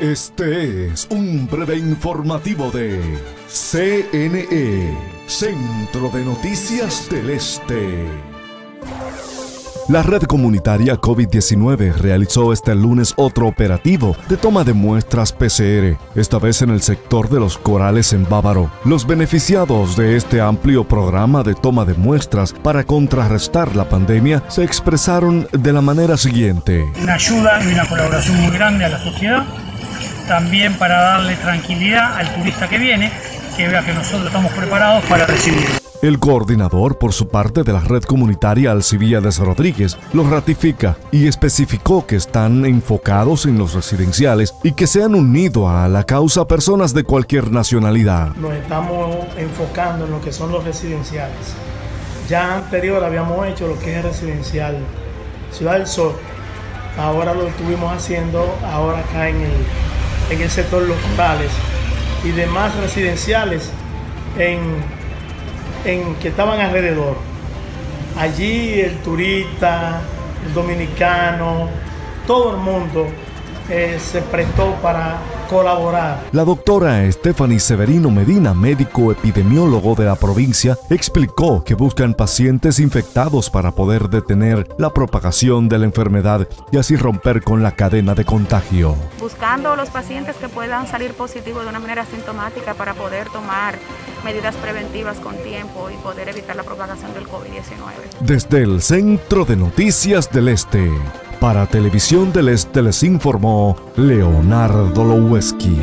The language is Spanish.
Este es un breve informativo de CNE, Centro de Noticias del Este. La red comunitaria COVID-19 realizó este lunes otro operativo de toma de muestras PCR, esta vez en el sector de los corales en Bávaro. Los beneficiados de este amplio programa de toma de muestras para contrarrestar la pandemia se expresaron de la manera siguiente. Una ayuda y una colaboración muy grande a la sociedad también para darle tranquilidad al turista que viene, que vea que nosotros estamos preparados para recibirlo. El coordinador, por su parte, de la red comunitaria Alcibiades Rodríguez, lo ratifica y especificó que están enfocados en los residenciales y que se han unido a la causa personas de cualquier nacionalidad. Nos estamos enfocando en lo que son los residenciales. Ya anterior habíamos hecho lo que es residencial Ciudad del Sol. Ahora lo estuvimos haciendo ahora acá en el en el sector locales y demás residenciales en, en que estaban alrededor. Allí el turista, el dominicano, todo el mundo eh, se prestó para colaborar. La doctora Stephanie Severino Medina, médico epidemiólogo de la provincia, explicó que buscan pacientes infectados para poder detener la propagación de la enfermedad y así romper con la cadena de contagio. Buscando los pacientes que puedan salir positivos de una manera sintomática para poder tomar medidas preventivas con tiempo y poder evitar la propagación del COVID-19. Desde el Centro de Noticias del Este. Para Televisión del Este les informó Leonardo Loweski.